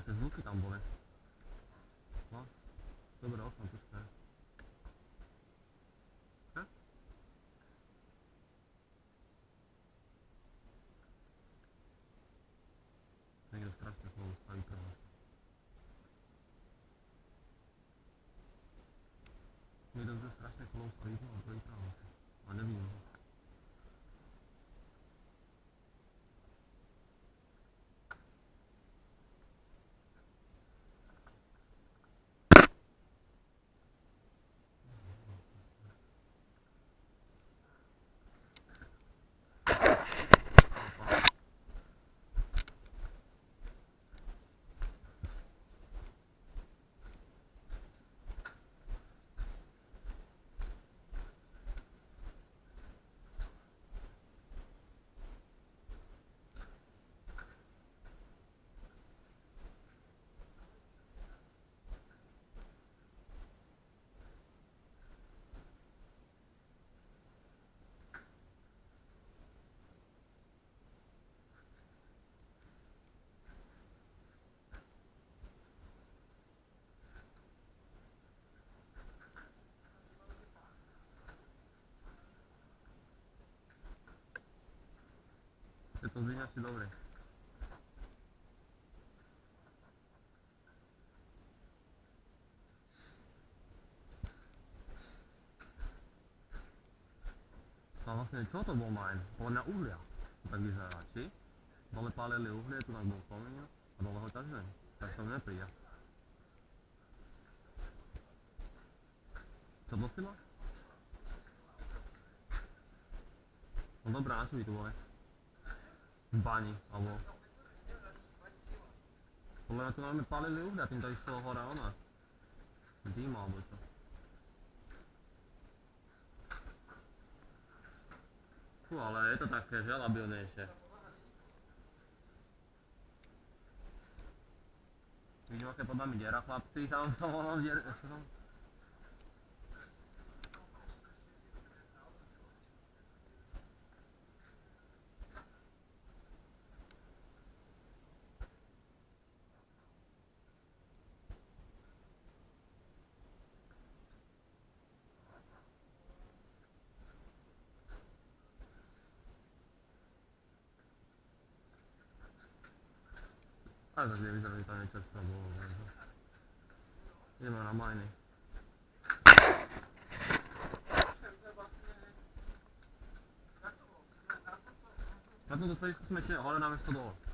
aj tie zvuky tam boli. No, dobré okno, počkaj. Hm? Niekto strašne chvíľu staví to. Niekto strašne chvíľu staví to a to je právo. A nevidím ho. Je to zvíň asi dobre. A vlastne čo to bol mine? Podľa uhlia. Tak vyzerá, či? Dole pálili uhlie, tu nás bol spomeň a dole ho ťažili. Tak to nepríde. Čo má? No dobrá, čo by tu boli? Bani, alebo... Podľa mňa tu máme palili uhlia, tým to išlo hore ona. Dým alebo čo. Fú, ale je to také želabilnejšie. Vidím, aké pod nami diera, chlapci, tam som ono tam? Házas Davidre jutani többször dolgozom. Én már a majni. Hát tudod, hogy ezt mesél, hallanám ezt a dolgot?